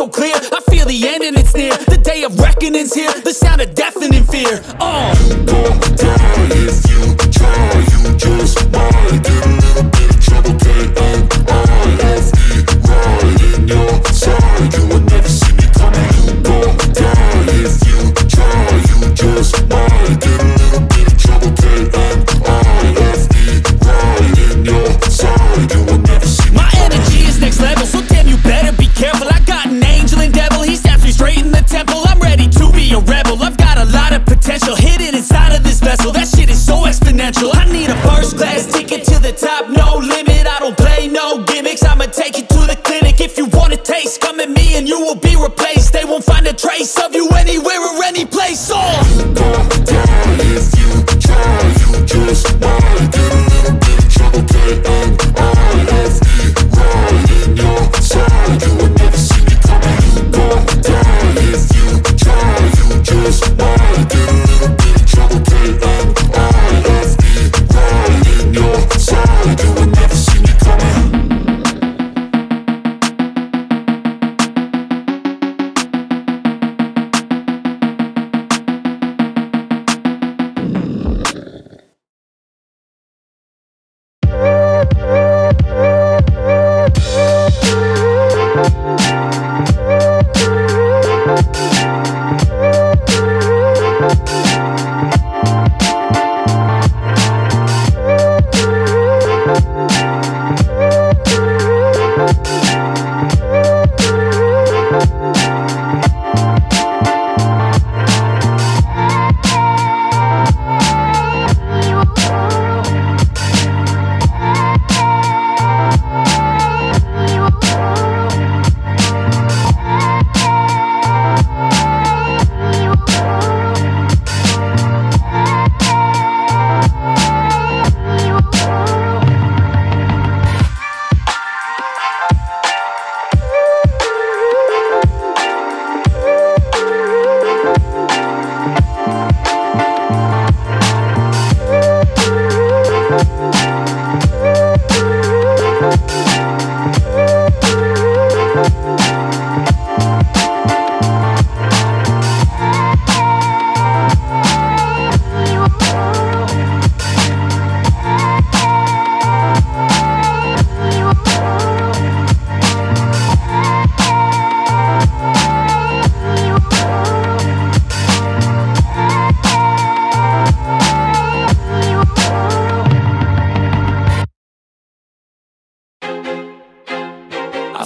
so clear. I feel the end and it's near. The day of reckoning's here. The sound of deafening fear. Uh. Trace of you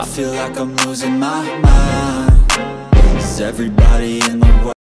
I feel like I'm losing my mind. Is everybody in the world